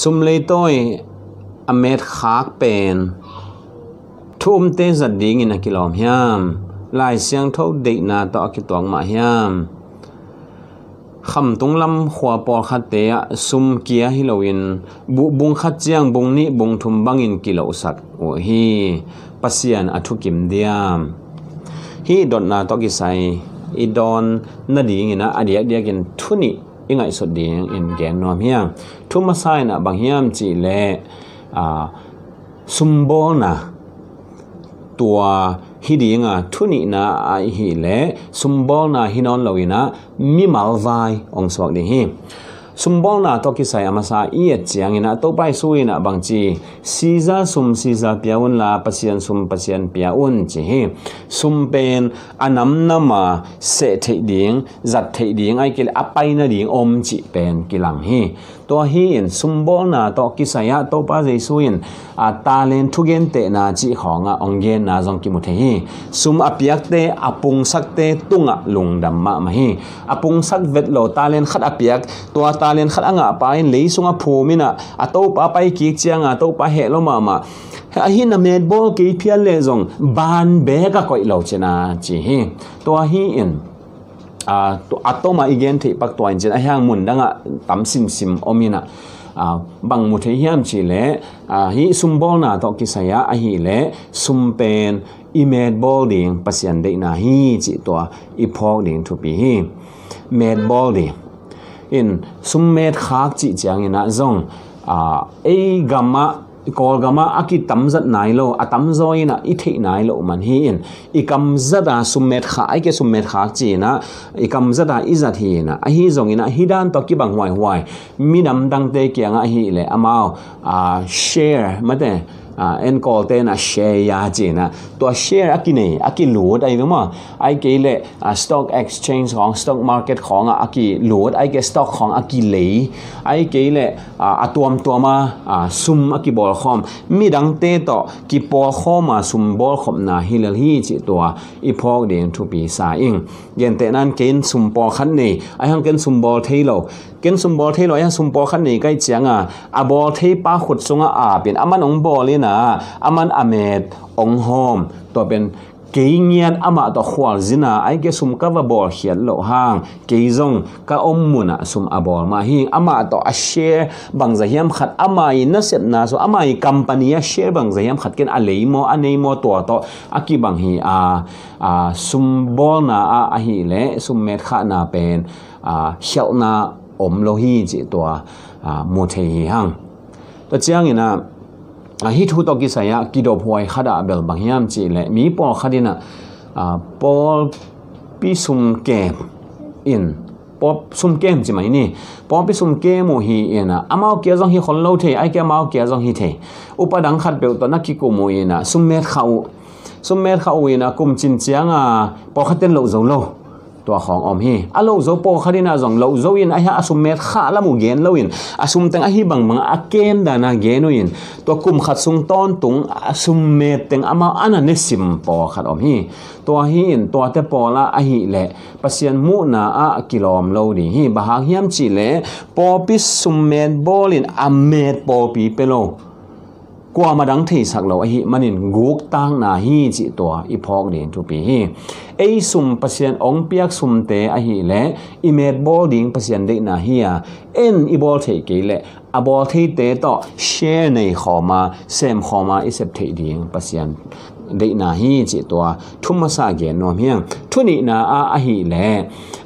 สุมเลยต้อยอเมดคากเป็นทุ่มเตสัดดิ่งนะกิลอมยามลายเสียงเท่าเด็กนาต่อกิตัวงมายามคำตรงลำขวาปอขัเตะซุมเกียฮิโลวินบุบุงขัดเจียงบุงนี้บุงทุมบังอินกิโลสัตโอฮีปัสยานอธุกิมเดียมฮีดอนนาตอกิไซอีดอนนาดีงินะอเดียเดียกินทุนิ ingai so ding in gen nom hiam thu ma sai na bang hiam chi le a sumbol na tua hi ding a thuni na ai hi le sumbol na hinon loina mi mal vai ong swak ding hi sumbong na to ki sai amasa i chiang ina to pai su ina bang chi siza sum siza piaun la pasian sum pasian piaun chi hi sum pen anam nama se thei ding, zat thei ding, ai kil apai na ding om chi pen kilang hi to hi in sumbol na to kisaya to pa jai su in, a ta thugen te na chi khonga ongen na jong ki mu the hi. Sum apiak te apung sak te tunga lung dam ma ma hi. Apung sak vet lo talen khat apiak to ta len khat anga pa in le sunga phumina a to pa pai ki chianga to pa he lo ma ma. A hi na med bol ki phial le jong ban be ka koi lo chena chi hi. To hi in à to atoma à, à, igen bắt pak to in a hang mun danga tam sim sim omina à bằng một the hiam chỉ lẽ à hi sum bol na to ki saya a hi lẽ sum pen imed med bol pasian de na hi chỉ to ipok phok ding thu pi hi med bol ding in summet khak chi chang ina zong a à, gamma kol gama aki tamzat nai lo a tam na ina i thei nai lo man hi in. I kam zata summet kha ai ke summet kha chi na i kam là i zat hi na. A hi zong ina hi dan to ki bang hoài, hwai mi dam dang te kyanga hi le amao a share mate à en call tên là share ya chỉ na tua share aki này aki lúa đây đúng không ai kể lệ à stock exchange ของ stock market ของอ่ะ aki ลวดไอ้เก stock ของ aki เหลไอ้เกลอ่าตัวมตัวมาอ่าซุม aki บอลคอมมีดังเตต่อกีบอลคอมมาซุมบอลคอมนาฮิลฮีจิตัวอีพ ken sum bol thei loya sum po khan nei kai chianga a. Bol thei pa khut sunga a pin aman ong bolina aman amet ong hom. To pen keingian ama to khwal zina. Ai cái sum ka va bol hial lo hang. Keizong ka om muna sum abol mà hi ama to a share bang za hiam khat. Ama i na sep na số ama i company a share bang za hiam khat. Ken a leimo a neimo to to. A ki bang hi à, a sum bol na à, hi le. Sum met khát na pen. A shel na om lo ah, ah, hi chi to a mo the hi hang. To chiang ina a hi thu to ki saya ki do phoi khada bel bang hiam chi le mi po khadina ah, a pol pi sum ke in. Po sum kem chi mai ni. Po pi sum ke mo hi ina amao kia jong hi khol lo the, ai kia mau kia jong hi the. Upadang khat pe to na ki ko mo ina sum me khau, sum me khau ina kum chin chianga po khaten lo zo lo. ตัวของอมฮีอาโลโซโปคดีนาจงโลโซอินไอฮะอสุมเมตข้าละมูเกนโลอินอสุมตังไอฮีบังบังอาเกนดานาเกนโลอินตัวกุมขัดซุงต้นตุงอสุมเมตตังอามาอันนั้นสิมปอขัดอมฮีตัวฮีอินตัวเตปอละไอฮีเละปัสยันมูนาอากิโลมโลดีฮีบาฮาฮิมจิเลปอปิสุมเมตบอลินอเมตปอปีเปโล กว่ามาดังที่สักเราไอ้มันอินกุกตั้งนาฮีจิตัวอีพอกเดียนทุปีฮีไอ้สุมปัสยันองเปียกสุมเตไอ้และอีเมดบอลดิงปัสยันเด็กนาฮีอ่ะเอ็นอีบอลเทกิเลอะบอลเทเตต่อแชร์ในขอมาเ ဒိနာဟီချီတွာထုမဆာကေနောမြံထုနိနာအာအဟီလေ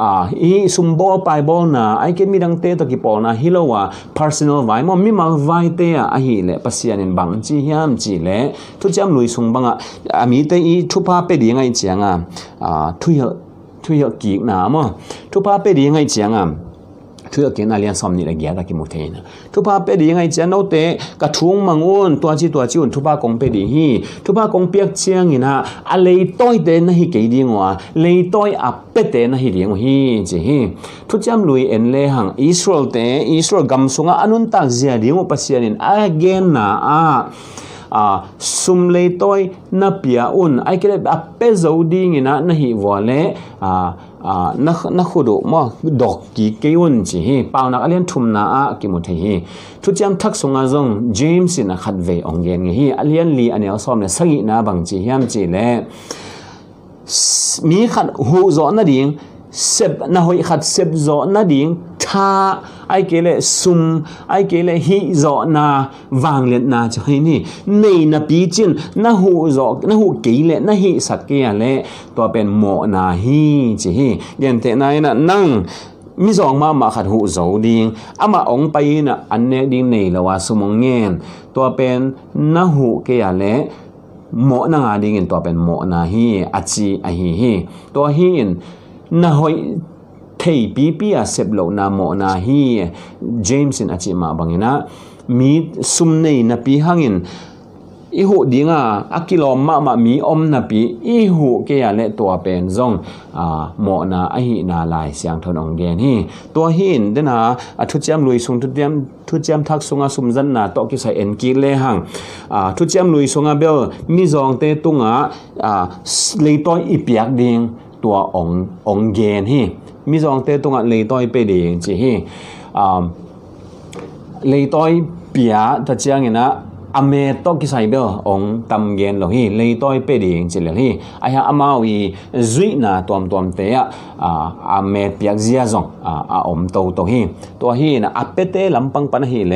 အာအီစုံဘောပိုင်ဘောနာအိုင်ကေမီဒန်တေတကိပေါ်နာဟီလောဝါ personal vai mo mi mal vai te a a hi le pasian in bang chi hiam chi le thu cham lui sung banga ami te i thu pa pe di ngai chianga a thu yel thu yel ki na mo thu pa pe di ngai chianga thưa kiến alien som ni la gya ra ki mu thein thu pa pe di ngai chen no te ka thung mangun tua chi tua chi un thu pa kong pe di hi ba công kong piak chiang ina a lei toi te na hi. Ke di ngwa lei toi a pe te na hi di ngwa hi chi hi thu cham lui en le hang israel te israel gam sunga anun tak zia di ngwa pasianin again na a à sum lấy tôi na pia un ai cái là pe zodi ngina na hi vole à à nó nó khu độ mà đọc kỹ cái vấn chỉ hi bao nạc alien thum na à cái một hi chút chém thắc sung à zong James na khát về ông gen hi alien li anh em xóm này sáng na bằng chỉ hiam chỉ lẽ, mi khát hu rõ na điên sếp na hội khát sếp rõ na điên tha ai kể lệ sum ai kể lệ hi rõ na, vàng liệt na cho hay nè này na pi chin na hụ rõ na hụ kỹ lệ, na hi sat kia lệ. To bên mo na hi chỉ hi gen thế này na nang mi zong ma ma khat hu zo ding ama ong pai na an ne ding nei lo wa sumong ngen to pen na hu ke ya le mo na nga ding in to pen mo na hi achi a hi hi to hi in na hoi thei pi pi a sep lo na mo na hi. James in à achi ma bangina mi sum nei na pi hangin. I hu dinga akilom ma ma mi om na pi. I hu ke ya le to pen zong. À, a mo na a hi na lai siang thon ong gen hi. To hin de na a thu cham lui sung thu à cham thu cham thak sunga sum zan na to ki sai en ki le hang. A thu cham lui sunga bel mi zong te tunga a le to i piak ding. ตัวององเกนฮีมีสองเตตรงอ่ะเลยต้อยไปเดียงจีฮีอ่าเลยต้อยเปียถ้าเจียงเนะ อเมตอกิไซเบลองตำเกนโลฮีเลยต้อยไปเดียงจีเลยฮีไอ้ฮะอามาวีจุยนะตัวมตัวมเตะอ่าอเมตเปียกเจียซองอ่าอาอมโตโตฮีตัวฮีนะอเปเตลำปังปันฮีเล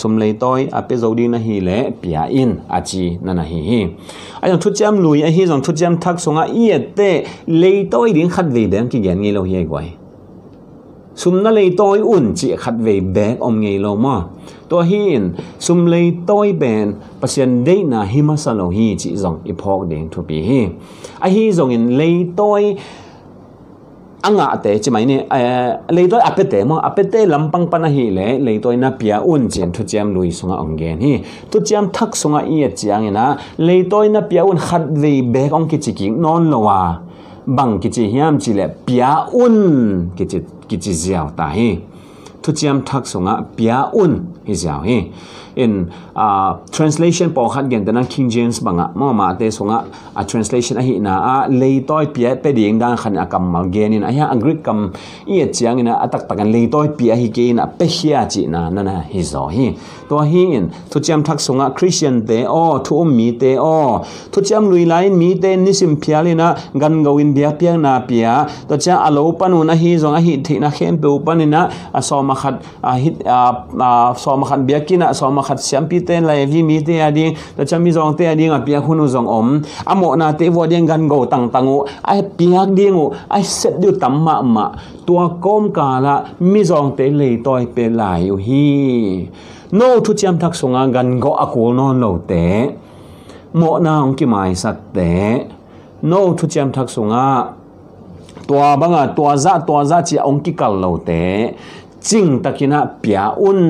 สมเลยต้อยอเปโจดีนะฮีเลเปียอินอาจีนั่นนะฮีฮี ai dòng thuốc chăm lùi ai hi dòng thuốc chăm thắc xuống á yết tê lấy tôi đến khát về đến cái gen nghe lâu hi quay sum na lấy tôi un chi khat ve bag om ngei lo ma. To hin sum lấy tôi ben, pasien de na hima sa lo hi chi zong i phok ding thu bị hi. A hi zong in lấy tôi anga te chi mai ni eh, lei toi apete mo apete lampang pana hi le, lei toi na pia un chen thu cham lui sunga ong gen hi. Tu cham thak sunga i chiang ina, lei toi na pia un khat ve bag ong ki chi ki non lo wa. bằng cái chỉ hiam chỉ là bia un cái chỉ cái chỉ giàu ta hi thu chiam thắc song á bia un hi giàu hi in uh, translation po khat gen dana king james banga mo ma te songa a translation a hi na a lei toy pia pe ding dan khan a kam mal gen in a ya agri kam i chiang in a tak takan lei toy pia hi ke in a pe hia chi na na na hi zo hi to hi in tu cham thak songa christian te o thu um mi te o tu cham lui lain mi te ni sim phialina gan go in bia piang na pia to cha alo panu na hi zonga hi thi na khem pe upanina a so ma khat a hit a so ma khat bia kina so ma khat siam pi te lai vi mi te a ding, ta chami zong te a ding a pia khunu zong om. Amo na te vo ding gan go tang tangu ai piak dingu ai set du tam ma ma. Tua kom ka la, mi zong te lei toi pe lai u hi. No thu chiam thak gan go akul non lo te. Mo na ong ki mai sak te. No thu chiam thak sunga. Tua banga, tua za tua za chi ong ki kal lo te. จีองกิกัลโลเตจิงตะกินะเปียอุน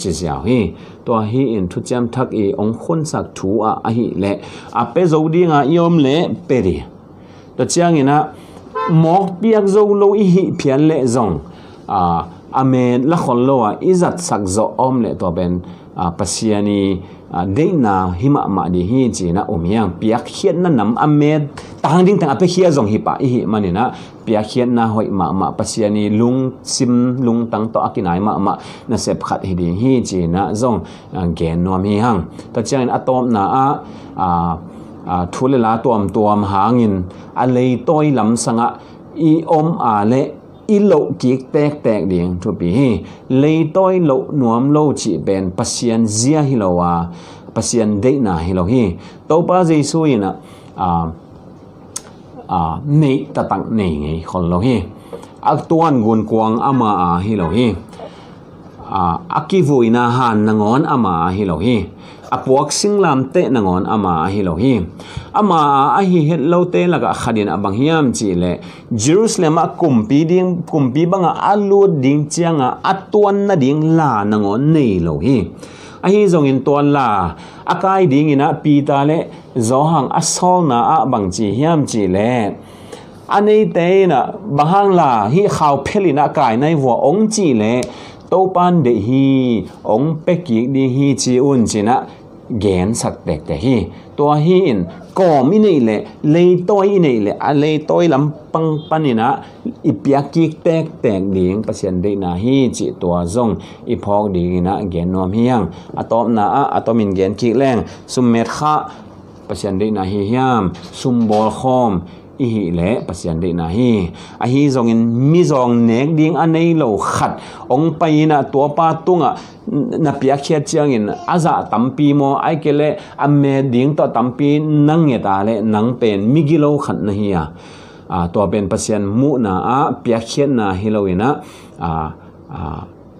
จีเสียวฮีตัวฮีอินทุจมทักอีองคนสักถูอ่ะอะฮีเละอะเปโซดีงะยอมเละเปรีตัวเจียงอินะหมอกเปียกโซโลอีฮีเพียนเละซองอ่าอเมนละคนโลอ่ะอิจัดสักโซอมเละตัวเป็นอ่าปัสยานี de na mà ma di hi chi na umyang piak khiat na nam amet tang ding tang ape khia zong hi pa hi mani na piak khiat na hoi ma ma pasiani lung sim, lung tang to akinai ma ma na sep khat hi ding hi chi na zong gen nom hi hang ta chang atom na a a thule la tom tom hangin a lei toi lam sanga i om a le อีโลกิกแตกแตกเดียงทุบีเลยต้อยโลนวมโลจีเป็นปัสยันเซียฮิโลวาปัสยันเดนาฮิโลฮีตอปาเจซูยินะอ่าอ่าเนตตังเนไงคนโลฮีอักตวนกุนกวางอามาอาฮิโลฮี hi a akivuina han nangon ama hi lo hi apuak singlam te nangon ama hi lo hi ama a hi het lo te laga khadin abang hiam chi le. Jerusalem a kumpi ding, kumpi banga alu ding chianga atuan na ding la nangon nei lo hi a hi zong in tuan la akai ding ina pi ta le, zo hang asol na a bang chi hiam chi le. Ấy te na bahang là hi khaw phelina cái này wo ông chỉ lệ tô pan để hi ông bé kia đi hi chi un chỉ na gen sắc đẹp đẹp hi tua hi in ko mi tôi in này lệ à lấy tôi làm băng băng pang panina ipia ki tek tek ding pasien đi na hi chỉ tua zong ipok đi na gen nom hiang atom na a atomin gen kia leng sum met kha pasien đi na hi hiam sum bol khom i hi le pasian de na hi a hi zong in, mi zong nek ding anei lo khat ong pai na à to pa tunga à. na pia khiat chiang in à aza tampi mo. Ai kele amme ding to tampi nang nge ta le nang pen mi gi lo khat na hi a a to pen pasian mu na a pia khiat na hi lo ina a a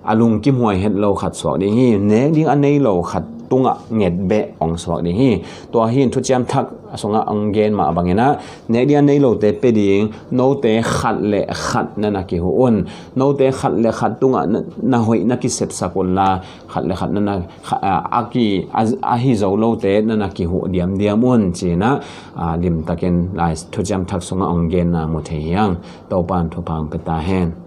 alung kim huai het lo khat so ding hi nek ding anei lo khat tunga nget be ong swak ding hi to hi thu cham thak asonga angen ma bangena ne dia nei lo te pe ding no te khat le khat na na ki hu on no te khat le khat tunga na hoi na ki sep sakon la. Khat le khat na na a ki, a hi zo lo te na na ki hu diam diam on che na. Lim taken lai, thu jam thak songa angen na mu the yang. To pan thu pang pe ta hen.